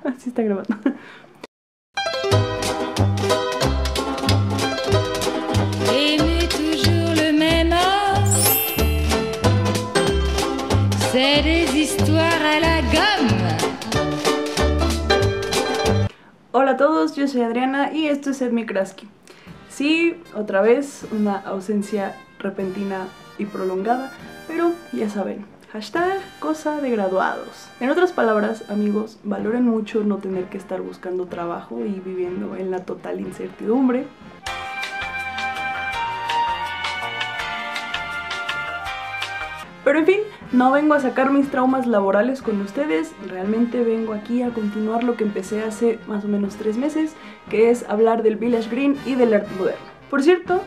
Así está grabando. Aimer toujours le même homme. C'est des histoires à la gomme. Hola a todos, yo soy Adriana y esto es Edmi Kraski. Sí, otra vez una ausencia repentina y prolongada, pero ya saben, hashtag cosa de graduados. En otras palabras, amigos, valoren mucho no tener que estar buscando trabajo y viviendo en la total incertidumbre. Pero en fin, no vengo a sacar mis traumas laborales con ustedes, realmente vengo aquí a continuar lo que empecé hace más o menos tres meses, que es hablar del Village Green y del arte moderno. Por cierto,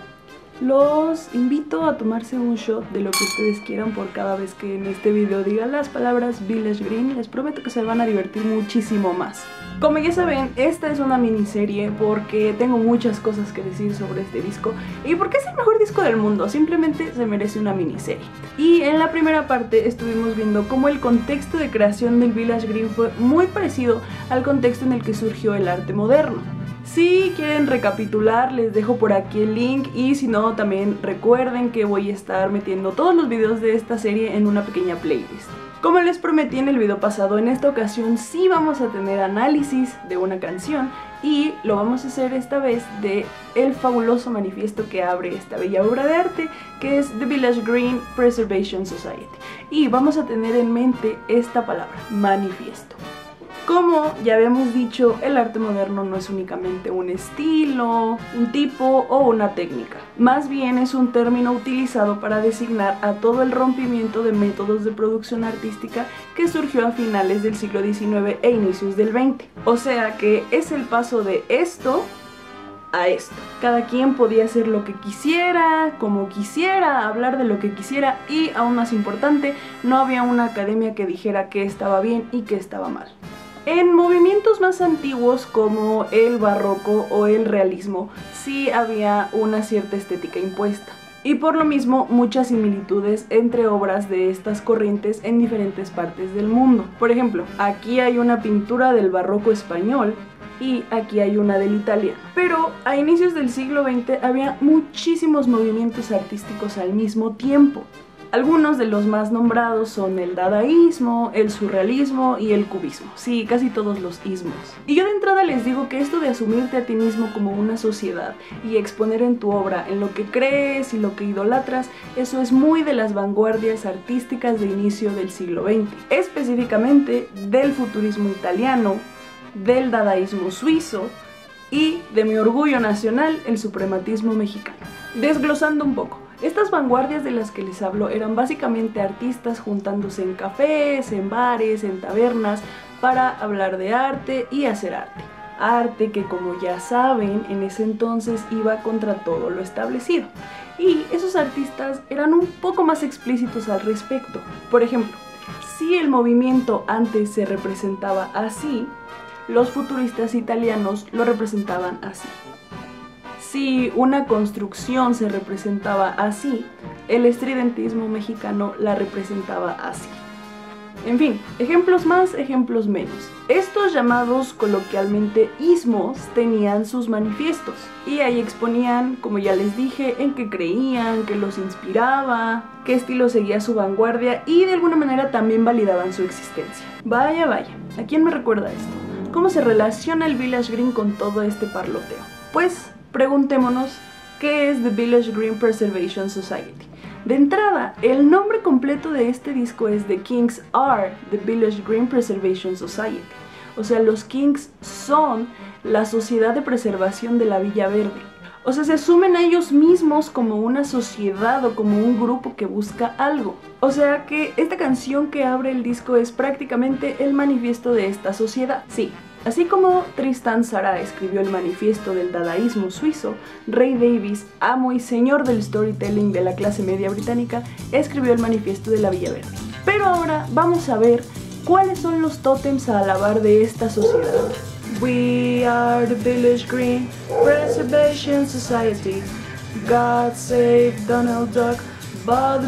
los invito a tomarse un shot de lo que ustedes quieran por cada vez que en este video diga las palabras Village Green. Les prometo que se van a divertir muchísimo más. Como ya saben, esta es una miniserie porque tengo muchas cosas que decir sobre este disco y porque es el mejor disco del mundo, simplemente se merece una miniserie. Y en la primera parte estuvimos viendo cómo el contexto de creación del Village Green fue muy parecido al contexto en el que surgió el arte moderno. Si quieren recapitular, les dejo por aquí el link y si no, también recuerden que voy a estar metiendo todos los videos de esta serie en una pequeña playlist. Como les prometí en el video pasado, en esta ocasión sí vamos a tener análisis de una canción y lo vamos a hacer esta vez de el fabuloso manifiesto que abre esta bella obra de arte que es The Village Green Preservation Society. Y vamos a tener en mente esta palabra, manifiesto. Como ya habíamos dicho, el arte moderno no es únicamente un estilo, un tipo o una técnica. Más bien es un término utilizado para designar a todo el rompimiento de métodos de producción artística que surgió a finales del siglo XIX e inicios del XX. O sea que es el paso de esto a esto. Cada quien podía hacer lo que quisiera, como quisiera, hablar de lo que quisiera y, aún más importante, no había una academia que dijera que estaba bien y que estaba mal. En movimientos más antiguos como el barroco o el realismo sí había una cierta estética impuesta. Y por lo mismo muchas similitudes entre obras de estas corrientes en diferentes partes del mundo. Por ejemplo, aquí hay una pintura del barroco español y aquí hay una del italiano. Pero a inicios del siglo XX había muchísimos movimientos artísticos al mismo tiempo. Algunos de los más nombrados son el dadaísmo, el surrealismo y el cubismo. Sí, casi todos los ismos. Y yo de entrada les digo que esto de asumirte a ti mismo como una sociedad y exponer en tu obra en lo que crees y lo que idolatras, eso es muy de las vanguardias artísticas de inicio del siglo XX. Específicamente del futurismo italiano, del dadaísmo suizo y de mi orgullo nacional, el suprematismo mexicano. Desglosando un poco. Estas vanguardias de las que les hablo eran básicamente artistas juntándose en cafés, en bares, en tabernas para hablar de arte y hacer arte. Arte que como ya saben en ese entonces iba contra todo lo establecido. Y esos artistas eran un poco más explícitos al respecto. Por ejemplo, si el movimiento antes se representaba así, los futuristas italianos lo representaban así. Si una construcción se representaba así, el estridentismo mexicano la representaba así. En fin, ejemplos más, ejemplos menos. Estos llamados coloquialmente ismos tenían sus manifiestos y ahí exponían, como ya les dije, en qué creían, qué los inspiraba, qué estilo seguía su vanguardia y de alguna manera también validaban su existencia. Vaya, vaya, ¿a quién me recuerda esto? ¿Cómo se relaciona el Village Green con todo este parloteo? Pues preguntémonos qué es The Village Green Preservation Society. De entrada, el nombre completo de este disco es The Kings Are The Village Green Preservation Society. O sea, los Kings son la Sociedad de Preservación de la Villa Verde. O sea, se asumen a ellos mismos como una sociedad o como un grupo que busca algo. O sea que esta canción que abre el disco es prácticamente el manifiesto de esta sociedad. Sí, Así como Tristan Tzara escribió el manifiesto del dadaísmo suizo, Ray Davis, amo y señor del storytelling de la clase media británica, escribió el manifiesto de la Villa Verde. Pero ahora vamos a ver cuáles son los tótems a alabar de esta sociedad. We are the Village Green Preservation Society. God save Donald Duck,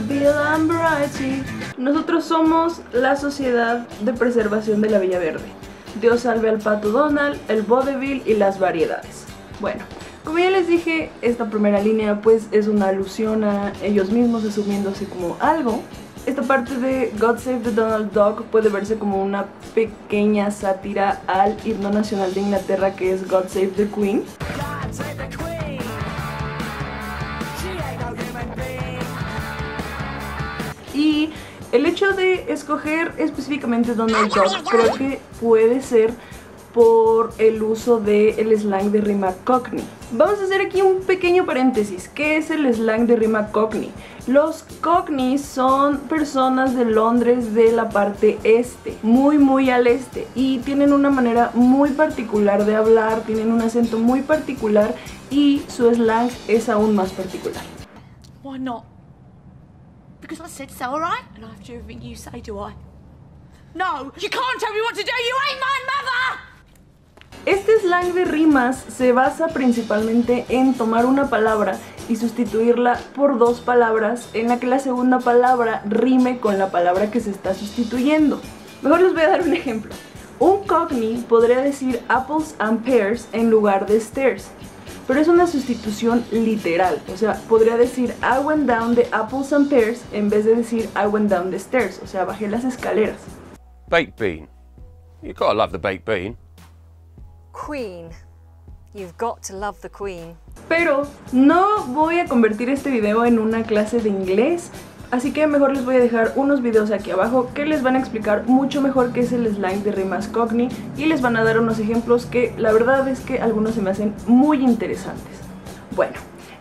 Bill and Variety. Nosotros somos la Sociedad de Preservación de la Villa Verde. Dios salve al pato Donald, el vodevil y las variedades. Bueno, como ya les dije, esta primera línea pues es una alusión a ellos mismos asumiéndose como algo. Esta parte de God Save the Donald Duck puede verse como una pequeña sátira al himno nacional de Inglaterra que es God Save the Queen. Y el hecho de escoger específicamente Donald Duck creo que puede ser por el uso del slang de rima Cockney. Vamos a hacer aquí un pequeño paréntesis. ¿Qué es el slang de rima Cockney? Los Cockneys son personas de Londres de la parte este, muy muy al este, y tienen una manera muy particular de hablar, tienen un acento muy particular y su slang es aún más particular. Why not? Because I said so, alright? And I have to do everything you say, do I? No, you can't tell me what to do, you ain't my mother! Este slang de rimas se basa principalmente en tomar una palabra y sustituirla por dos palabras en la que la segunda palabra rime con la palabra que se está sustituyendo. Mejor les voy a dar un ejemplo. Un cockney podría decir apples and pears en lugar de stairs, pero es una sustitución literal, o sea, podría decir I went down the apples and pears en vez de decir I went down the stairs, o sea, bajé las escaleras. Baked bean. You gotta love the baked bean. Queen. You've got to love the Queen. Pero no voy a convertir este video en una clase de inglés, así que mejor les voy a dejar unos videos aquí abajo que les van a explicar mucho mejor qué es el slang de rimas Cockney y les van a dar unos ejemplos que la verdad es que algunos se me hacen muy interesantes. Bueno,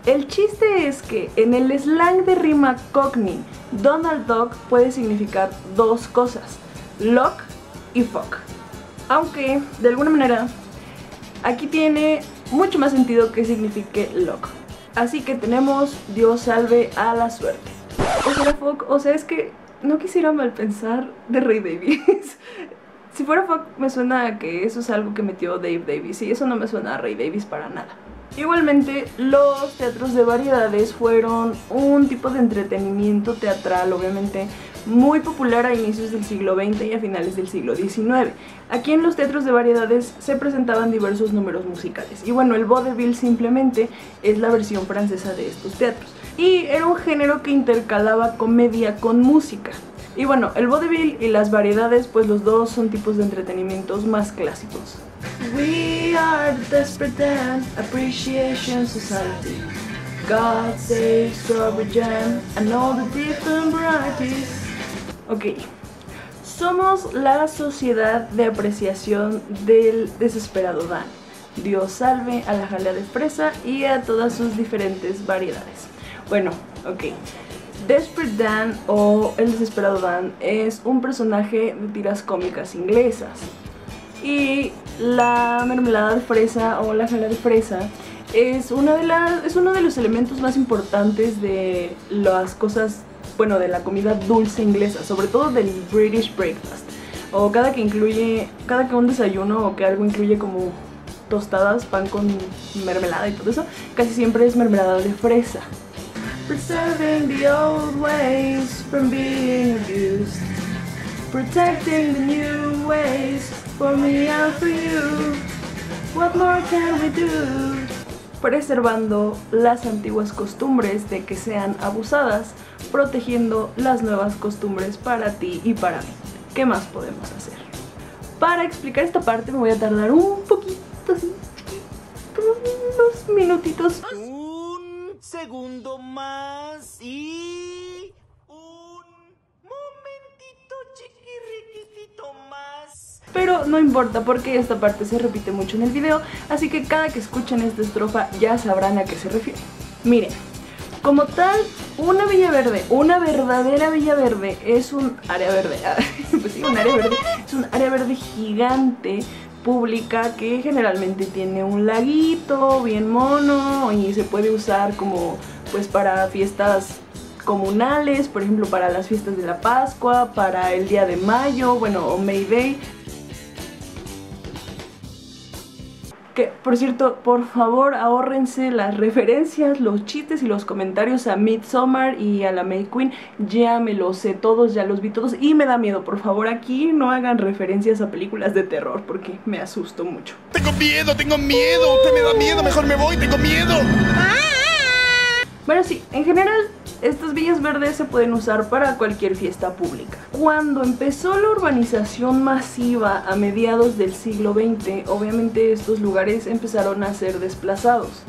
el chiste es que en el slang de rima Cockney, Donald Duck puede significar dos cosas, lock y fuck. Aunque, de alguna manera, aquí tiene mucho más sentido que signifique lock. Así que tenemos Dios salve a la suerte. O sea, es que no quisiera mal pensar de Ray Davis. si fuera fuck, me suena que eso es algo que metió Dave Davis y eso no me suena a Ray Davis para nada. Igualmente, los teatros de variedades fueron un tipo de entretenimiento teatral, obviamente, muy popular a inicios del siglo XX y a finales del siglo XIX. Aquí en los teatros de variedades se presentaban diversos números musicales. Y bueno, el vaudeville simplemente es la versión francesa de estos teatros. Y era un género que intercalaba comedia con música. Y bueno, el vaudeville y las variedades, pues los dos son tipos de entretenimientos más clásicos. We are the Desperate Dan Appreciation Society. God save strawberry jam and all the different varieties. Ok, somos la sociedad de apreciación del desesperado Dan. Dios salve a la jalea de fresa y a todas sus diferentes variedades. Bueno, ok. Desperate Dan o El Desesperado Dan es un personaje de tiras cómicas inglesas. Y la mermelada de fresa o la jalea de fresa es, una de es uno de los elementos más importantes de las cosas, bueno, de la comida dulce inglesa, sobre todo del British breakfast. O cada que incluye, cada que un desayuno o que algo incluye como tostadas, pan con mermelada y todo eso, casi siempre es mermelada de fresa. Preserving the old ways from being abused. Protecting the new ways for me and for you. What more can we do? Preservando las antiguas costumbres de que sean abusadas, protegiendo las nuevas costumbres para ti y para mí. ¿Qué más podemos hacer? Para explicar esta parte me voy a tardar un poquito, así, unos minutitos. Un segundo más y un momentito chiquirriquitito más. Pero no importa porque esta parte se repite mucho en el video, así que cada que escuchen esta estrofa ya sabrán a qué se refiere. Miren, como tal, una villa verde, una verdadera villa verde es un área verde, pues sí, un área verde, es un área verde gigante pública que generalmente tiene un laguito bien mono y se puede usar como pues para fiestas comunales, por ejemplo para las fiestas de la Pascua, para el día de mayo, bueno, o May Day. Que, por cierto, por favor, ahórrense las referencias, los chistes y los comentarios a Midsommar y a la May Queen. Ya me los sé todos, ya los vi todos y me da miedo. Por favor, aquí no hagan referencias a películas de terror porque me asusto mucho. Tengo miedo, tengo miedo. Usted me da miedo, mejor me voy, tengo miedo. Bueno, sí, en general estas villas verdes se pueden usar para cualquier fiesta pública. Cuando empezó la urbanización masiva a mediados del siglo XX, obviamente estos lugares empezaron a ser desplazados.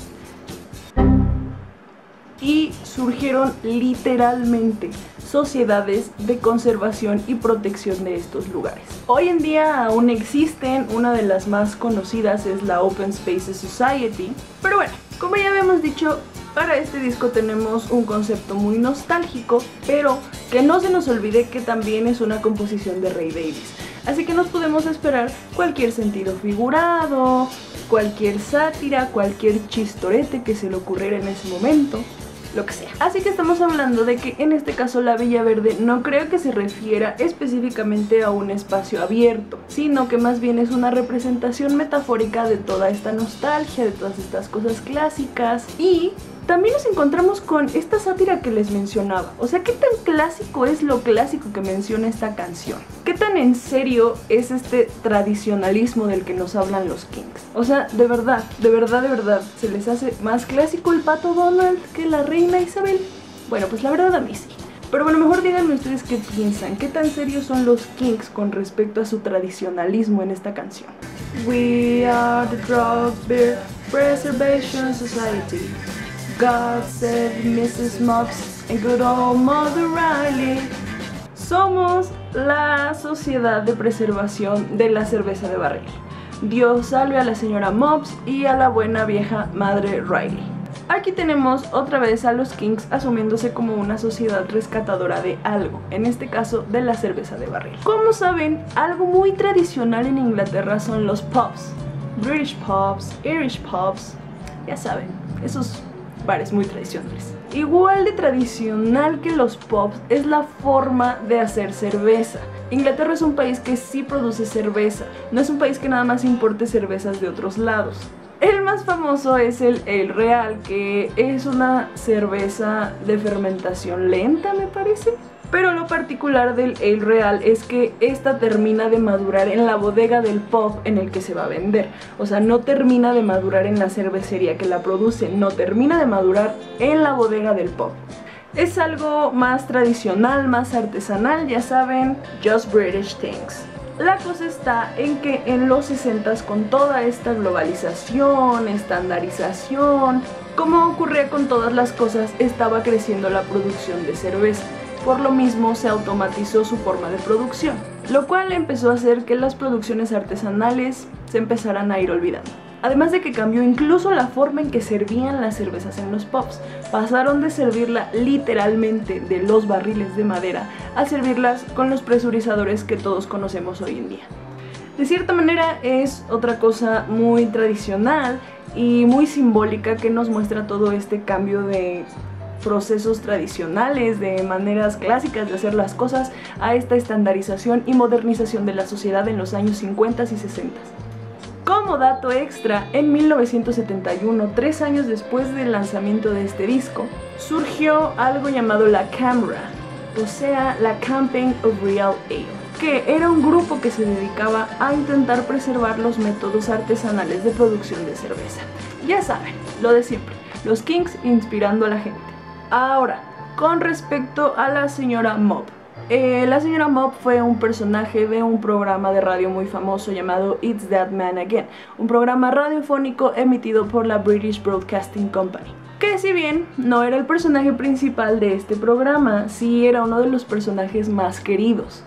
Y surgieron literalmente sociedades de conservación y protección de estos lugares. Hoy en día aún existen, una de las más conocidas es la Open Spaces Society, pero bueno, como ya habíamos dicho, para este disco tenemos un concepto muy nostálgico, pero que no se nos olvide que también es una composición de Ray Davis. Así que nos podemos esperar cualquier sentido figurado, cualquier sátira, cualquier chistorete que se le ocurriera en ese momento lo que sea. Así que estamos hablando de que en este caso la Villa Verde no creo que se refiera específicamente a un espacio abierto, sino que más bien es una representación metafórica de toda esta nostalgia, de todas estas cosas clásicas y también nos encontramos con esta sátira que les mencionaba. O sea, ¿qué tan clásico es lo clásico que menciona esta canción? ¿Qué tan en serio es este tradicionalismo del que nos hablan los Kings? O sea, de verdad, de verdad, de verdad, ¿se les hace más clásico el pato Donald que la reina Isabel? Bueno, pues la verdad a mí sí. Pero bueno, mejor díganme ustedes qué piensan, qué tan serios son los Kings con respecto a su tradicionalismo en esta canción. We are the Drug Beer Preservation Society. God save Mrs. Mops and good old Mother Riley. Somos la Sociedad de Preservación de la Cerveza de Barril. Dios salve a la señora Mops y a la buena vieja madre Riley. Aquí tenemos otra vez a los Kings asumiéndose como una sociedad rescatadora de algo, en este caso de la cerveza de barril. Como saben, algo muy tradicional en Inglaterra son los pubs. British pubs, Irish pubs, ya saben, esos bares muy tradicionales. Igual de tradicional que los pubs es la forma de hacer cerveza. Inglaterra es un país que sí produce cerveza, no es un país que nada más importe cervezas de otros lados. El más famoso es el Ale Real, que es una cerveza de fermentación lenta, me parece. Pero lo particular del Ale Real es que esta termina de madurar en la bodega del pub en el que se va a vender. O sea, no termina de madurar en la cervecería que la produce, no termina de madurar en la bodega del pub. Es algo más tradicional, más artesanal, ya saben, just British things. La cosa está en que en los 60 con toda esta globalización, estandarización, como ocurría con todas las cosas, estaba creciendo la producción de cerveza. Por lo mismo se automatizó su forma de producción, lo cual empezó a hacer que las producciones artesanales se empezaran a ir olvidando. Además de que cambió incluso la forma en que servían las cervezas en los pubs. Pasaron de servirla literalmente de los barriles de madera a servirlas con los presurizadores que todos conocemos hoy en día. De cierta manera es otra cosa muy tradicional y muy simbólica que nos muestra todo este cambio de procesos tradicionales, de maneras clásicas de hacer las cosas, a esta estandarización y modernización de la sociedad en los años 50 y 60. Como dato extra, en 1971, tres años después del lanzamiento de este disco, surgió algo llamado la CAMRA, o sea, la Campaign of Real Ale, que era un grupo que se dedicaba a intentar preservar los métodos artesanales de producción de cerveza. Ya saben, lo de siempre, los Kings inspirando a la gente. Ahora, con respecto a la señora Mob. Eh, la señora Mob fue un personaje de un programa de radio muy famoso llamado It's That Man Again, un programa radiofónico emitido por la British Broadcasting Company. Que si bien no era el personaje principal de este programa, sí era uno de los personajes más queridos.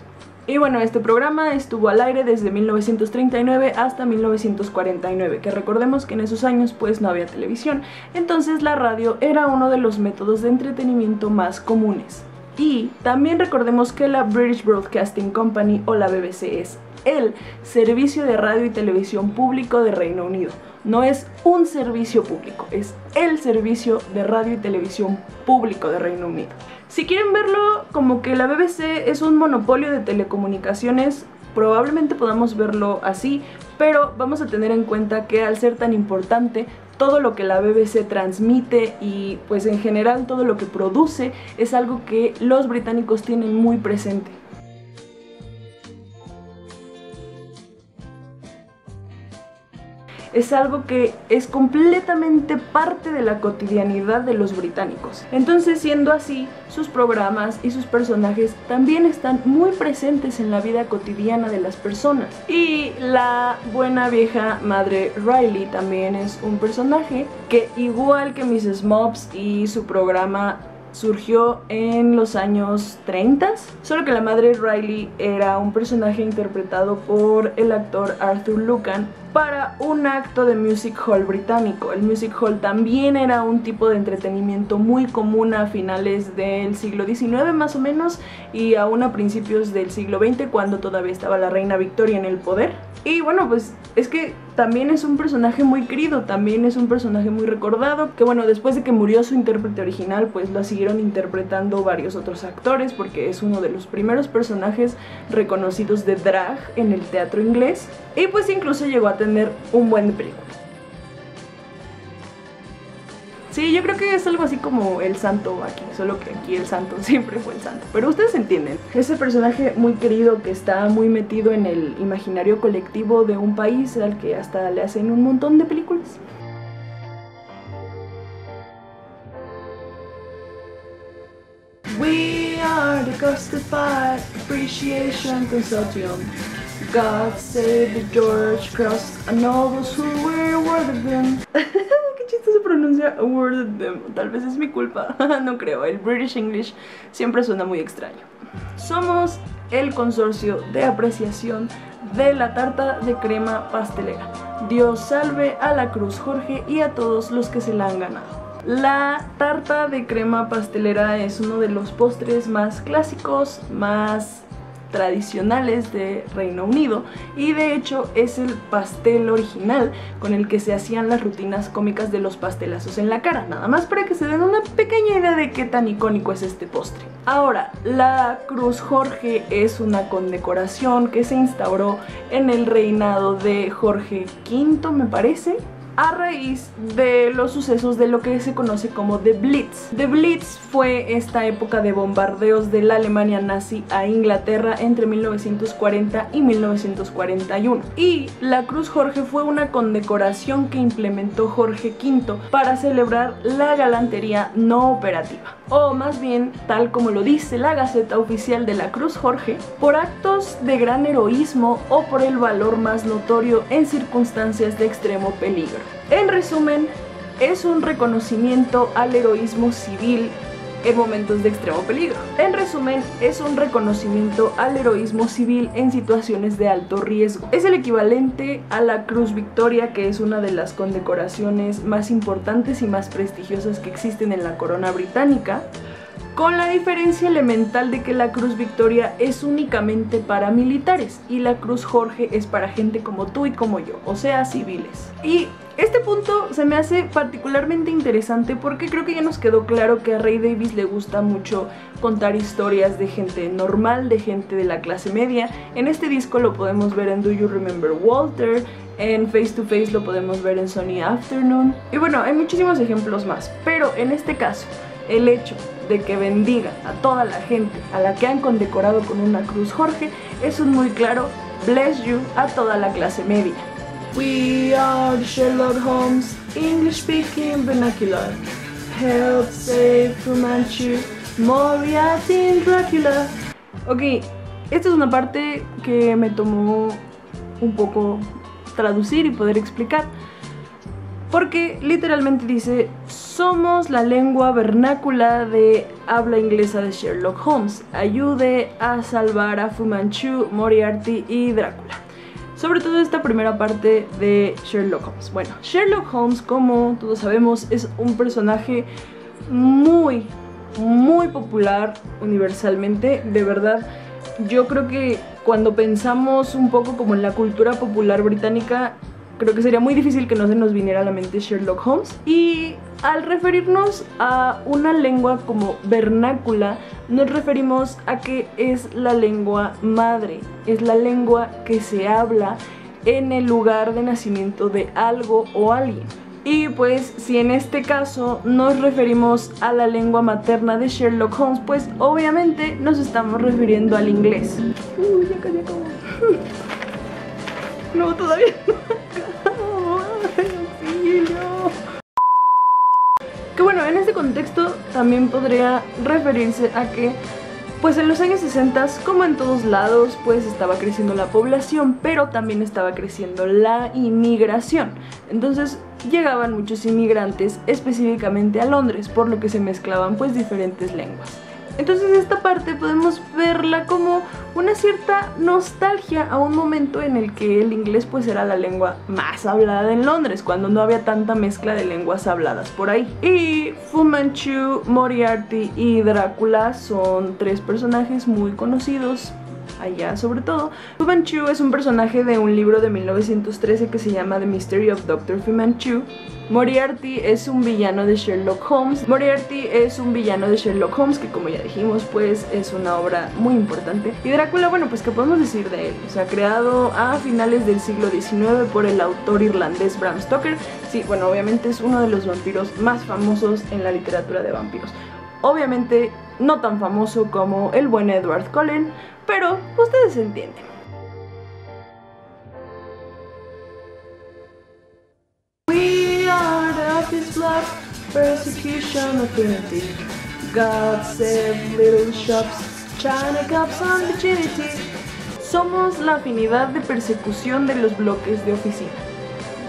Y bueno, este programa estuvo al aire desde 1939 hasta 1949, que recordemos que en esos años pues no había televisión, entonces la radio era uno de los métodos de entretenimiento más comunes. Y también recordemos que la British Broadcasting Company o la BBC es el servicio de radio y televisión público de Reino Unido. No es un servicio público, es el servicio de radio y televisión público de Reino Unido. Si quieren verlo como que la BBC es un monopolio de telecomunicaciones, probablemente podamos verlo así, pero vamos a tener en cuenta que al ser tan importante, todo lo que la BBC transmite y pues en general todo lo que produce es algo que los británicos tienen muy presente. Es algo que es completamente parte de la cotidianidad de los británicos. Entonces, siendo así, sus programas y sus personajes también están muy presentes en la vida cotidiana de las personas. Y la buena vieja madre Riley también es un personaje que igual que Mrs. Mobs y su programa surgió en los años 30, solo que la madre Riley era un personaje interpretado por el actor Arthur Lucan para un acto de music hall británico. El music hall también era un tipo de entretenimiento muy común a finales del siglo XIX más o menos y aún a principios del siglo XX cuando todavía estaba la reina Victoria en el poder. Y bueno, pues es que también es un personaje muy querido, también es un personaje muy recordado, que bueno, después de que murió su intérprete original, pues lo siguieron interpretando varios otros actores, porque es uno de los primeros personajes reconocidos de drag en el teatro inglés, y pues incluso llegó a tener un buen película. Sí, yo creo que es algo así como el santo aquí, solo que aquí el santo siempre fue el santo. Pero ustedes entienden, ese personaje muy querido que está muy metido en el imaginario colectivo de un país al que hasta le hacen un montón de películas. We are the Appreciation Consortium. God save the George Cross and all those who were awarded them. Qué chiste se pronuncia awarded them. Tal vez es mi culpa. no creo. El British English siempre suena muy extraño. Somos el consorcio de apreciación de la tarta de crema pastelera. Dios salve a la Cruz Jorge y a todos los que se la han ganado. La tarta de crema pastelera es uno de los postres más clásicos, más tradicionales de Reino Unido y de hecho es el pastel original con el que se hacían las rutinas cómicas de los pastelazos en la cara, nada más para que se den una pequeña idea de qué tan icónico es este postre. Ahora, la Cruz Jorge es una condecoración que se instauró en el reinado de Jorge V, me parece, a raíz de los sucesos de lo que se conoce como The Blitz. The Blitz fue esta época de bombardeos de la Alemania nazi a Inglaterra entre 1940 y 1941. Y la Cruz Jorge fue una condecoración que implementó Jorge V para celebrar la galantería no operativa o más bien, tal como lo dice la Gaceta Oficial de la Cruz Jorge, por actos de gran heroísmo o por el valor más notorio en circunstancias de extremo peligro. En resumen, es un reconocimiento al heroísmo civil en momentos de extremo peligro. En resumen, es un reconocimiento al heroísmo civil en situaciones de alto riesgo. Es el equivalente a la Cruz Victoria, que es una de las condecoraciones más importantes y más prestigiosas que existen en la corona británica, con la diferencia elemental de que la Cruz Victoria es únicamente para militares y la Cruz Jorge es para gente como tú y como yo, o sea, civiles. Y este punto se me hace particularmente interesante porque creo que ya nos quedó claro que a Ray Davis le gusta mucho contar historias de gente normal, de gente de la clase media. En este disco lo podemos ver en Do You Remember Walter, en Face to Face lo podemos ver en Sony Afternoon. Y bueno, hay muchísimos ejemplos más, pero en este caso, el hecho de que bendiga a toda la gente a la que han condecorado con una cruz Jorge es un muy claro bless you a toda la clase media. We are Sherlock Holmes, English speaking vernacular. Help save Fumanchu, Moriarty Dracula. Ok, esta es una parte que me tomó un poco traducir y poder explicar. Porque literalmente dice, somos la lengua vernácula de habla inglesa de Sherlock Holmes. Ayude a salvar a Fumanchu, Moriarty y Drácula sobre todo esta primera parte de Sherlock Holmes. Bueno, Sherlock Holmes, como todos sabemos, es un personaje muy, muy popular universalmente. De verdad, yo creo que cuando pensamos un poco como en la cultura popular británica, creo que sería muy difícil que no se nos viniera a la mente Sherlock Holmes. Y al referirnos a una lengua como vernácula, nos referimos a que es la lengua madre, es la lengua que se habla en el lugar de nacimiento de algo o alguien. Y pues si en este caso nos referimos a la lengua materna de Sherlock Holmes, pues obviamente nos estamos refiriendo al inglés. Uy, ya casi acabó. No, todavía no Que bueno, en este contexto también podría referirse a que pues en los años 60, como en todos lados, pues estaba creciendo la población, pero también estaba creciendo la inmigración. Entonces llegaban muchos inmigrantes específicamente a Londres, por lo que se mezclaban pues diferentes lenguas. Entonces esta parte podemos verla como una cierta nostalgia a un momento en el que el inglés pues era la lengua más hablada en Londres, cuando no había tanta mezcla de lenguas habladas por ahí. Y Fu Manchu, Moriarty y Drácula son tres personajes muy conocidos allá sobre todo. Fu Manchu es un personaje de un libro de 1913 que se llama The Mystery of Dr. Fu Manchu. Moriarty es un villano de Sherlock Holmes. Moriarty es un villano de Sherlock Holmes que como ya dijimos pues es una obra muy importante. Y Drácula, bueno pues qué podemos decir de él. O sea, creado a finales del siglo XIX por el autor irlandés Bram Stoker. Sí, bueno, obviamente es uno de los vampiros más famosos en la literatura de vampiros. Obviamente no tan famoso como el buen Edward Cullen, pero ustedes entienden. Somos la afinidad de persecución de los bloques de oficina.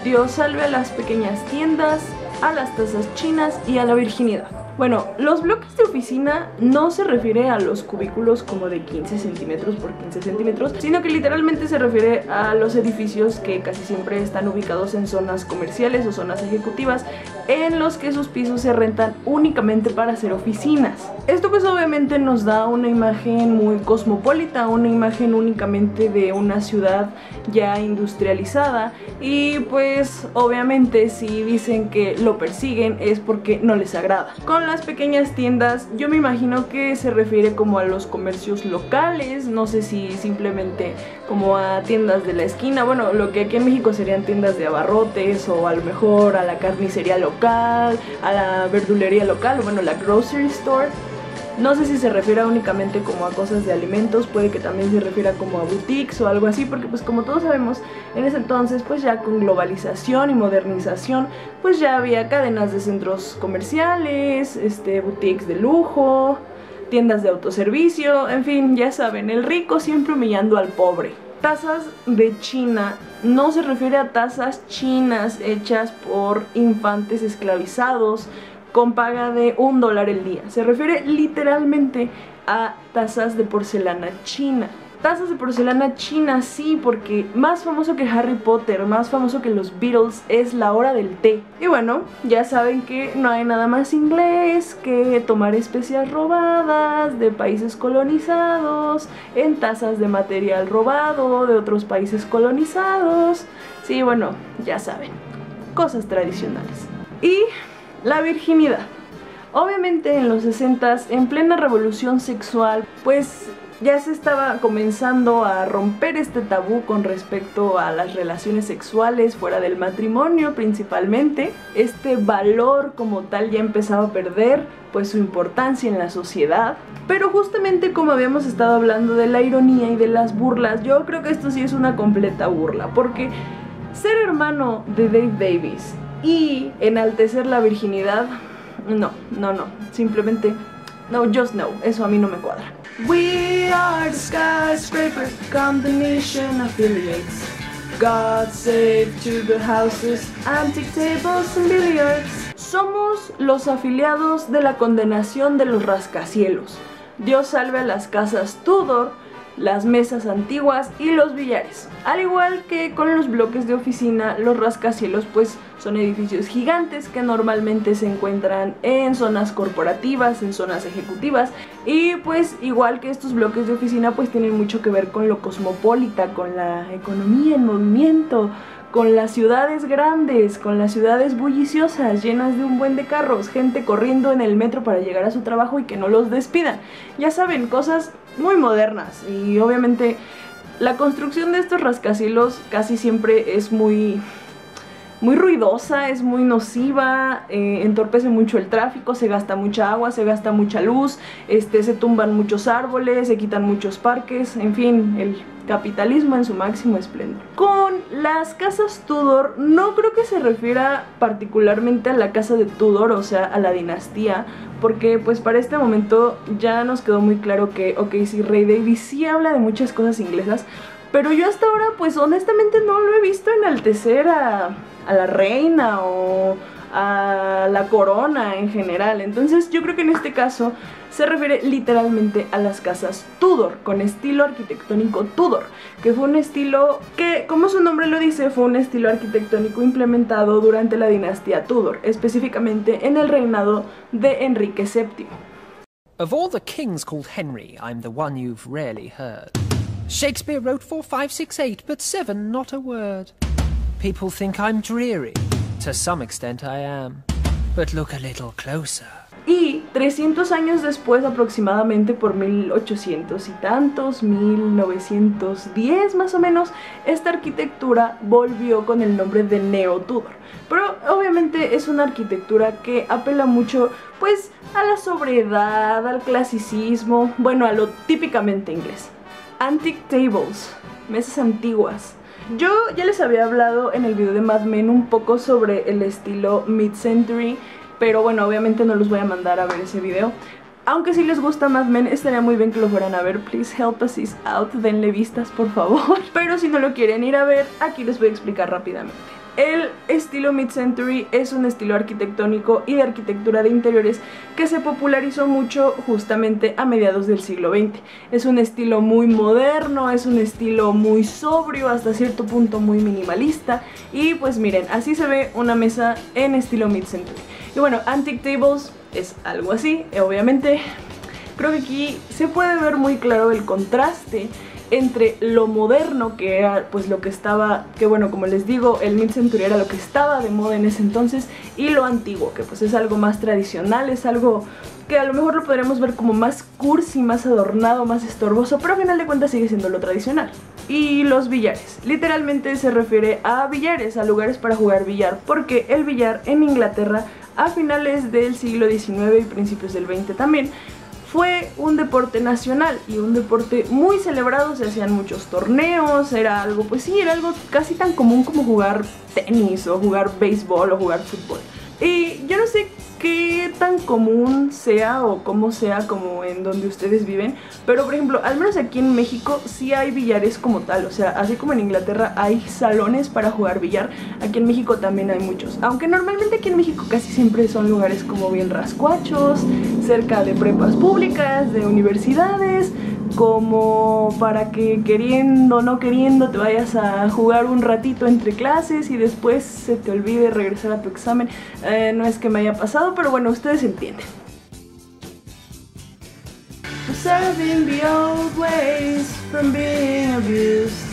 Dios salve a las pequeñas tiendas, a las tazas chinas y a la virginidad. Bueno, los bloques de oficina no se refiere a los cubículos como de 15 centímetros por 15 centímetros, sino que literalmente se refiere a los edificios que casi siempre están ubicados en zonas comerciales o zonas ejecutivas en los que sus pisos se rentan únicamente para hacer oficinas. Esto pues obviamente nos da una imagen muy cosmopolita, una imagen únicamente de una ciudad ya industrializada y pues obviamente si dicen que lo persiguen es porque no les agrada. Las pequeñas tiendas yo me imagino que se refiere como a los comercios locales, no sé si simplemente como a tiendas de la esquina, bueno lo que aquí en México serían tiendas de abarrotes o a lo mejor a la carnicería local, a la verdulería local, bueno la grocery store. No sé si se refiere únicamente como a cosas de alimentos, puede que también se refiera como a boutiques o algo así, porque pues como todos sabemos, en ese entonces pues ya con globalización y modernización, pues ya había cadenas de centros comerciales, este, boutiques de lujo, tiendas de autoservicio, en fin, ya saben, el rico siempre humillando al pobre. Tazas de China no se refiere a tazas chinas hechas por infantes esclavizados, con paga de un dólar el día. Se refiere literalmente a tazas de porcelana china. Tazas de porcelana china, sí, porque más famoso que Harry Potter, más famoso que los Beatles es la hora del té. Y bueno, ya saben que no hay nada más inglés que tomar especias robadas de países colonizados, en tazas de material robado de otros países colonizados. Sí, bueno, ya saben, cosas tradicionales. Y la virginidad. Obviamente en los 60 en plena revolución sexual, pues ya se estaba comenzando a romper este tabú con respecto a las relaciones sexuales fuera del matrimonio principalmente. Este valor como tal ya empezaba a perder pues su importancia en la sociedad. Pero justamente como habíamos estado hablando de la ironía y de las burlas, yo creo que esto sí es una completa burla, porque ser hermano de Dave Davis y enaltecer la virginidad, no, no, no, simplemente no, just no, eso a mí no me cuadra. We are the skyscraper combination affiliates. God save to the houses, antique tables and billiards. Somos los afiliados de la condenación de los rascacielos. Dios salve a las casas Tudor, las mesas antiguas y los billares. Al igual que con los bloques de oficina, los rascacielos pues son edificios gigantes que normalmente se encuentran en zonas corporativas, en zonas ejecutivas y pues igual que estos bloques de oficina pues tienen mucho que ver con lo cosmopolita, con la economía en movimiento, con las ciudades grandes, con las ciudades bulliciosas, llenas de un buen de carros, gente corriendo en el metro para llegar a su trabajo y que no los despidan. Ya saben, cosas muy modernas y obviamente La construcción de estos rascacielos casi siempre es muy muy ruidosa, es muy nociva, eh, entorpece mucho el tráfico, se gasta mucha agua, se gasta mucha luz, este, se tumban muchos árboles, se quitan muchos parques, en fin, el capitalismo en su máximo esplendor. Con las casas Tudor no creo que se refiera particularmente a la casa de Tudor, o sea, a la dinastía, porque pues para este momento ya nos quedó muy claro que, ok, si Rey David sí habla de muchas cosas inglesas, pero yo hasta ahora pues honestamente no lo he visto enaltecer a a la reina o a la corona en general. Entonces yo creo que en este caso se refiere literalmente a las casas Tudor, con estilo arquitectónico Tudor, que fue un estilo que, como su nombre lo dice, fue un estilo arquitectónico implementado durante la dinastía Tudor, específicamente en el reinado de Enrique VII. Of all the kings called Henry, I'm the one you've rarely heard. Shakespeare wrote four, five, six, eight, but seven, not a word. People think I'm dreary. To some extent I am. But look a little closer. Y 300 años después, aproximadamente por 1800 y tantos, 1910 más o menos, esta arquitectura volvió con el nombre de Neo Tudor. Pero obviamente es una arquitectura que apela mucho pues a la sobriedad, al clasicismo, bueno, a lo típicamente inglés. Antique tables, mesas antiguas, yo ya les había hablado en el video de Mad Men un poco sobre el estilo mid-century, pero bueno, obviamente no los voy a mandar a ver ese video. Aunque si les gusta Mad Men, estaría muy bien que lo fueran a ver. Please help us out, denle vistas por favor. Pero si no lo quieren ir a ver, aquí les voy a explicar rápidamente. El estilo mid-century es un estilo arquitectónico y de arquitectura de interiores que se popularizó mucho justamente a mediados del siglo XX. Es un estilo muy moderno, es un estilo muy sobrio, hasta cierto punto muy minimalista y pues miren, así se ve una mesa en estilo mid-century. Y bueno, Antique Tables es algo así, obviamente. Creo que aquí se puede ver muy claro el contraste entre lo moderno que era pues lo que estaba, que bueno como les digo el mid-century era lo que estaba de moda en ese entonces y lo antiguo que pues es algo más tradicional, es algo que a lo mejor lo podríamos ver como más cursi, más adornado, más estorboso, pero al final de cuentas sigue siendo lo tradicional. Y los billares, literalmente se refiere a billares, a lugares para jugar billar, porque el billar en Inglaterra a finales del siglo XIX y principios del XX también fue un deporte nacional y un deporte muy celebrado, se hacían muchos torneos, era algo, pues sí, era algo casi tan común como jugar tenis o jugar béisbol o jugar fútbol. Y yo no sé qué tan común sea o cómo sea como en donde ustedes viven, pero por ejemplo, al menos aquí en México sí hay billares como tal, o sea, así como en Inglaterra hay salones para jugar billar, aquí en México también hay muchos, aunque normalmente aquí en México casi siempre son lugares como bien rascuachos, cerca de prepas públicas, de universidades, como para que queriendo o no queriendo te vayas a jugar un ratito entre clases y después se te olvide regresar a tu examen. Eh, no es que me haya pasado, pero bueno, ustedes entienden. Observing the old ways from being abused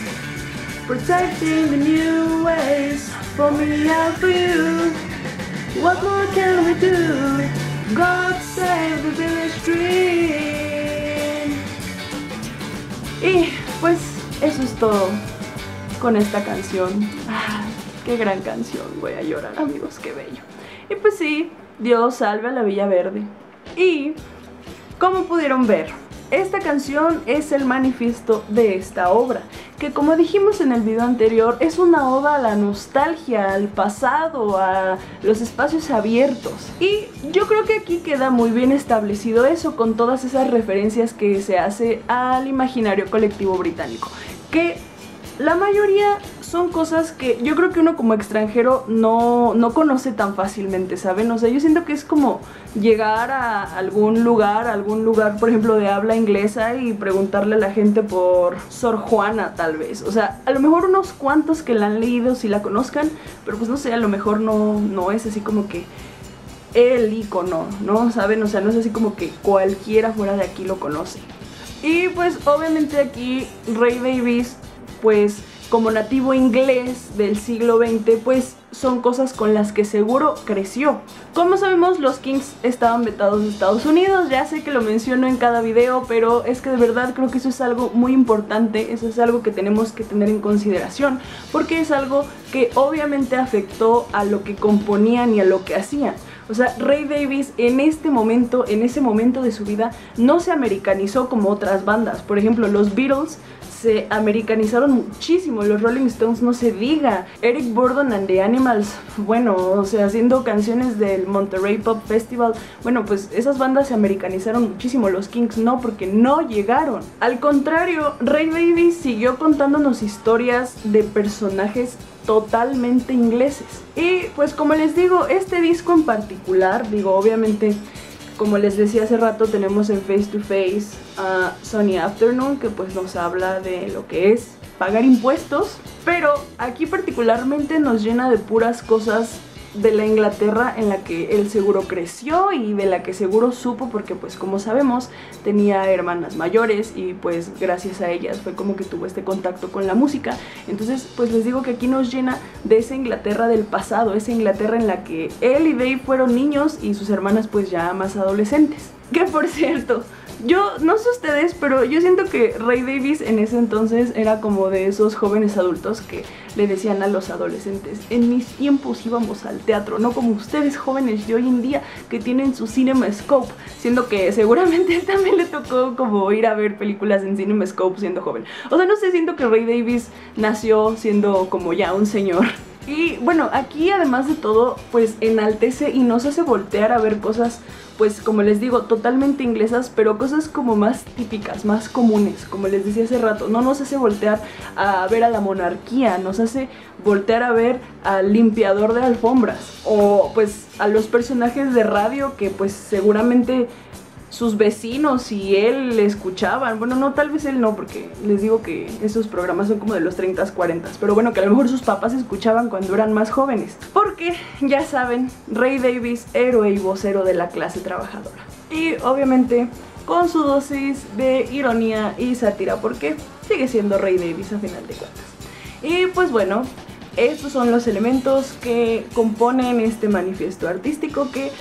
Protecting the new ways for me and for you What more can we do? God save the village dream y pues eso es todo con esta canción. Ah, qué gran canción, voy a llorar amigos, qué bello. Y pues sí, Dios salve a la Villa Verde. Y como pudieron ver, esta canción es el manifiesto de esta obra, que como dijimos en el video anterior, es una oda a la nostalgia, al pasado, a los espacios abiertos. Y yo creo que aquí queda muy bien establecido eso con todas esas referencias que se hace al imaginario colectivo británico, que la mayoría son cosas que yo creo que uno como extranjero no, no conoce tan fácilmente, ¿saben? O sea, yo siento que es como llegar a algún lugar, algún lugar, por ejemplo, de habla inglesa y preguntarle a la gente por Sor Juana, tal vez. O sea, a lo mejor unos cuantos que la han leído si la conozcan, pero pues no sé, a lo mejor no, no es así como que el icono, ¿no? ¿Saben? O sea, no es así como que cualquiera fuera de aquí lo conoce. Y pues obviamente aquí Ray Davis pues como nativo inglés del siglo XX, pues son cosas con las que seguro creció. Como sabemos, los Kings estaban vetados de Estados Unidos, ya sé que lo menciono en cada video, pero es que de verdad creo que eso es algo muy importante, eso es algo que tenemos que tener en consideración, porque es algo que obviamente afectó a lo que componían y a lo que hacían. O sea, Ray Davis en este momento, en ese momento de su vida, no se americanizó como otras bandas. Por ejemplo, los Beatles se americanizaron muchísimo, los Rolling Stones no se diga, Eric Burdon and the Animals, bueno, o sea, haciendo canciones del Monterey Pop Festival, bueno, pues esas bandas se americanizaron muchísimo, los Kings no, porque no llegaron. Al contrario, Ray Davis siguió contándonos historias de personajes totalmente ingleses. Y pues como les digo, este disco en particular, digo, obviamente como les decía hace rato, tenemos en Face to Face a Sony Afternoon, que pues nos habla de lo que es pagar impuestos, pero aquí particularmente nos llena de puras cosas de la Inglaterra en la que él seguro creció y de la que seguro supo porque pues como sabemos tenía hermanas mayores y pues gracias a ellas fue como que tuvo este contacto con la música. Entonces pues les digo que aquí nos llena de esa Inglaterra del pasado, esa Inglaterra en la que él y Dave fueron niños y sus hermanas pues ya más adolescentes. Que por cierto, yo no sé ustedes, pero yo siento que Ray Davis en ese entonces era como de esos jóvenes adultos que le decían a los adolescentes, en mis tiempos íbamos al teatro, no como ustedes jóvenes de hoy en día que tienen su CinemaScope, siendo que seguramente también le tocó como ir a ver películas en CinemaScope siendo joven. O sea, no sé, siento que Ray Davis nació siendo como ya un señor. Y bueno, aquí además de todo, pues enaltece y nos hace voltear a ver cosas pues como les digo, totalmente inglesas, pero cosas como más típicas, más comunes, como les decía hace rato, no nos hace voltear a ver a la monarquía, nos hace voltear a ver al limpiador de alfombras o pues a los personajes de radio que pues seguramente sus vecinos y él le escuchaban. Bueno, no, tal vez él no, porque les digo que esos programas son como de los 30, 40. Pero bueno, que a lo mejor sus papás escuchaban cuando eran más jóvenes. Porque, ya saben, Ray Davis, héroe y vocero de la clase trabajadora. Y obviamente con su dosis de ironía y sátira, porque sigue siendo Ray Davis a final de cuentas. Y pues bueno, estos son los elementos que componen este manifiesto artístico que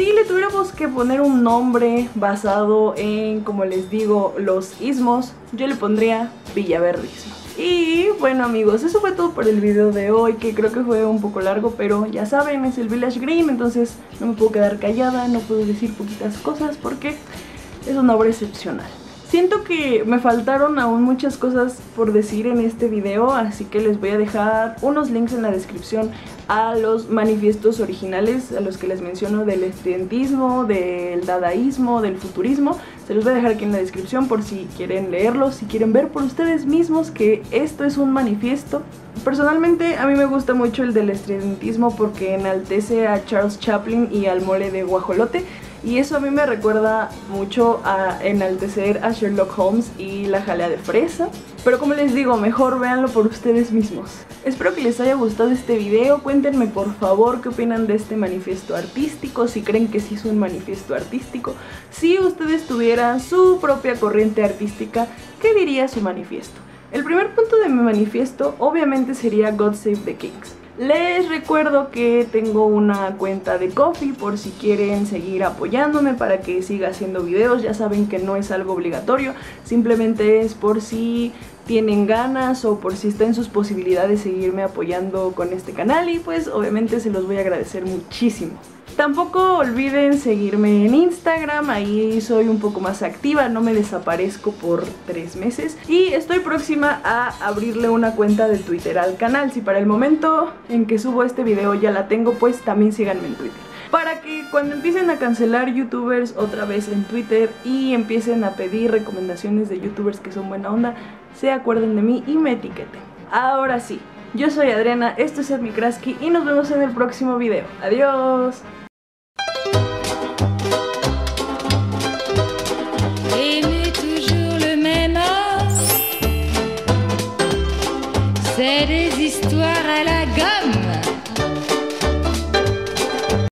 si le tuviéramos que poner un nombre basado en, como les digo, los ismos, yo le pondría Villaverdismo. Y bueno amigos, eso fue todo por el video de hoy, que creo que fue un poco largo, pero ya saben, es el Village Green, entonces no me puedo quedar callada, no puedo decir poquitas cosas porque es una obra excepcional. Siento que me faltaron aún muchas cosas por decir en este video, así que les voy a dejar unos links en la descripción a los manifiestos originales, a los que les menciono del estudiantismo, del dadaísmo, del futurismo. Se los voy a dejar aquí en la descripción por si quieren leerlos, si quieren ver por ustedes mismos que esto es un manifiesto. Personalmente a mí me gusta mucho el del estudiantismo porque enaltece a Charles Chaplin y al mole de guajolote y eso a mí me recuerda mucho a enaltecer a Sherlock Holmes y la jalea de fresa. Pero como les digo, mejor véanlo por ustedes mismos. Espero que les haya gustado este video, cuéntenme por favor qué opinan de este manifiesto artístico, si creen que sí es un manifiesto artístico. Si ustedes tuvieran su propia corriente artística, ¿qué diría su manifiesto? El primer punto de mi manifiesto obviamente sería God Save the Kings. Les recuerdo que tengo una cuenta de Coffee por si quieren seguir apoyándome para que siga haciendo videos. Ya saben que no es algo obligatorio, simplemente es por si tienen ganas o por si está en sus posibilidades seguirme apoyando con este canal y pues obviamente se los voy a agradecer muchísimo. Tampoco olviden seguirme en Instagram, ahí soy un poco más activa, no me desaparezco por tres meses y estoy próxima a abrirle una cuenta de Twitter al canal. Si para el momento en que subo este video ya la tengo, pues también síganme en Twitter para que cuando empiecen a cancelar youtubers otra vez en Twitter y empiecen a pedir recomendaciones de youtubers que son buena onda, se acuerden de mí y me etiqueten. Ahora sí, yo soy Adriana, esto es Edmikraski y nos vemos en el próximo video. ¡Adiós! Des histoires à la gomme.